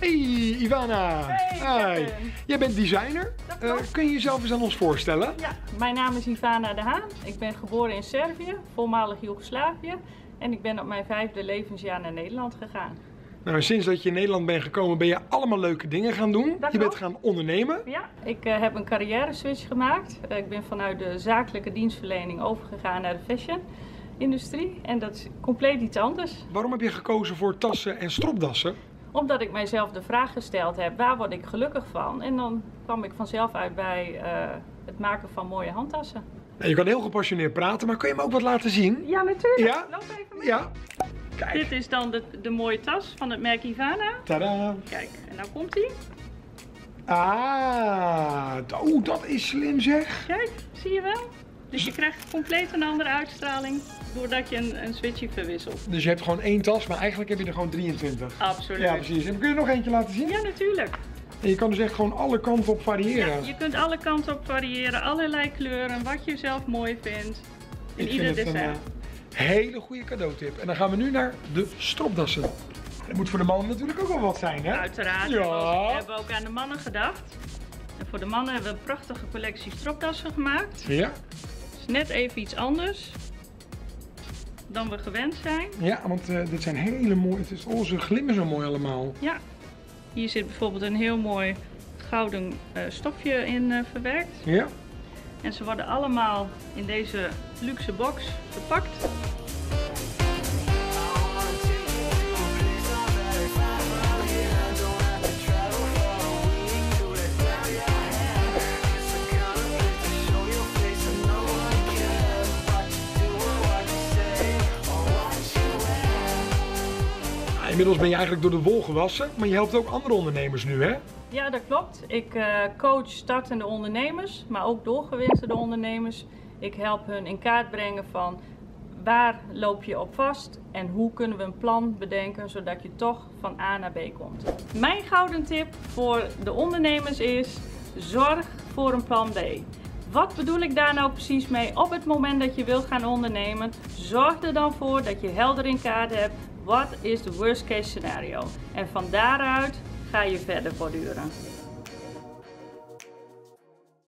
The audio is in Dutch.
Ivana. Hey, Kevin. Jij bent designer. Dat klopt. kun je jezelf eens aan ons voorstellen? Ja, mijn naam is Ivana de Haan. Ik ben geboren in Servië, voormalig Joegoslavië. En ik ben op mijn vijfde levensjaar naar Nederland gegaan. Nou, sinds dat je in Nederland bent gekomen ben je allemaal leuke dingen gaan doen. Dat je bent gaan ondernemen. Ja, ik eh, heb een carrière switch gemaakt. Eh, ik ben vanuit de zakelijke dienstverlening overgegaan naar de fashion-industrie. En dat is compleet iets anders. Waarom heb je gekozen voor tassen en stropdassen? Omdat ik mijzelf de vraag gesteld heb, waar word ik gelukkig van? En dan kwam ik vanzelf uit bij eh, het maken van mooie handtassen. Nou, je kan heel gepassioneerd praten, maar kun je me ook wat laten zien? Ja, natuurlijk. Ja? Loop even mee. Ja. Kijk. Dit is dan de, de mooie tas van het merk Ivana. Tada. Kijk, en nou komt hij. Ah, oh, dat is slim zeg. Kijk, zie je wel? Dus je krijgt compleet een andere uitstraling doordat je een, een switchie verwisselt. Dus je hebt gewoon één tas, maar eigenlijk heb je er gewoon 23. Absoluut. Ja, precies. En kun je er nog eentje laten zien? Ja, natuurlijk. En je kan dus echt gewoon alle kanten op variëren. Ja, je kunt alle kanten op variëren, allerlei kleuren, wat je zelf mooi vindt. In Ik ieder vind het een eh, hele goede cadeautip. En dan gaan we nu naar de stropdassen. Dat moet voor de man natuurlijk ook wel wat zijn, hè? Uiteraard. Ja. We hebben ook aan de mannen gedacht. En voor de mannen hebben we een prachtige collectie stropdassen gemaakt. Ja, is net even iets anders dan we gewend zijn. ja want eh, dit zijn hele mooie. Het is, oh, ze glimmen zo mooi allemaal. Ja, hier zit bijvoorbeeld een heel mooi gouden eh, stofje in eh, verwerkt. Ja. En ze worden allemaal in deze luxe box verpakt. Inmiddels ben je eigenlijk door de wol gewassen, maar je helpt ook andere ondernemers nu, hè? Ja, dat klopt. Ik eh, coach startende ondernemers, maar ook doorgewinterde ondernemers. Ik help hun in kaart brengen van waar loop je op vast en hoe kunnen we een plan bedenken zodat je toch van A naar B komt. Mijn gouden tip voor de ondernemers is: zorg voor een plan B. Wat bedoel ik daar nou precies mee? Op het moment dat je wilt gaan ondernemen, zorg er dan voor dat je helder in kaart hebt wat is de worst case scenario. En van daaruit ga je verder borduren.